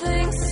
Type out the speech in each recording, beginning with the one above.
nothing.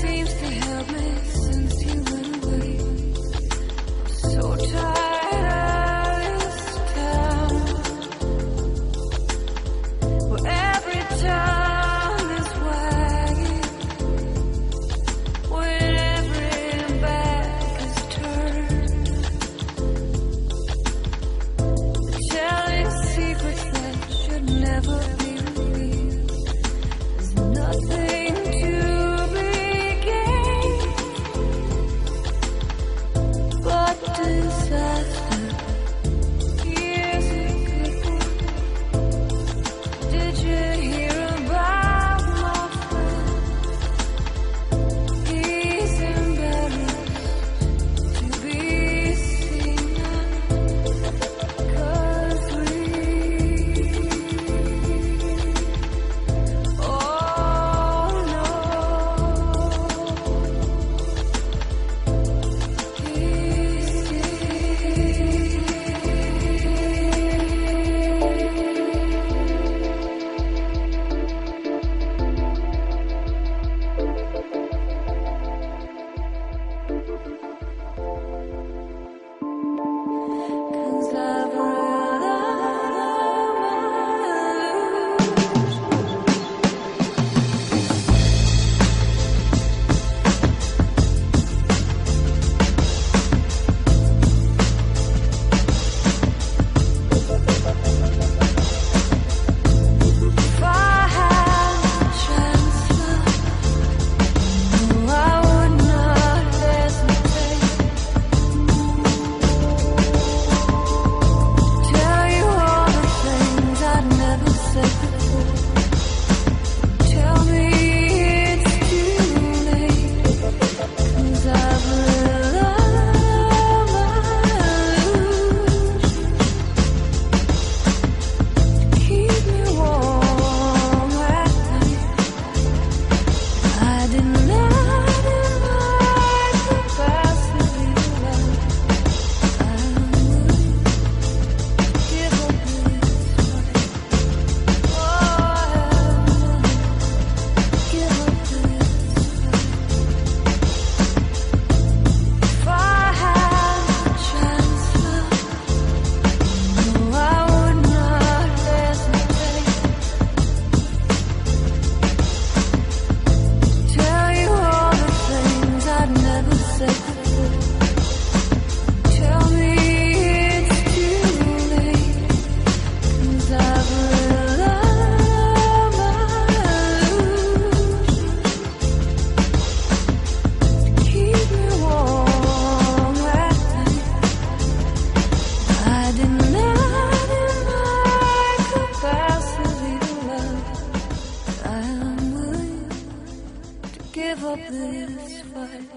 this fight.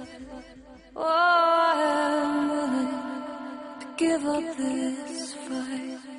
Oh, I am willing to give up this fight.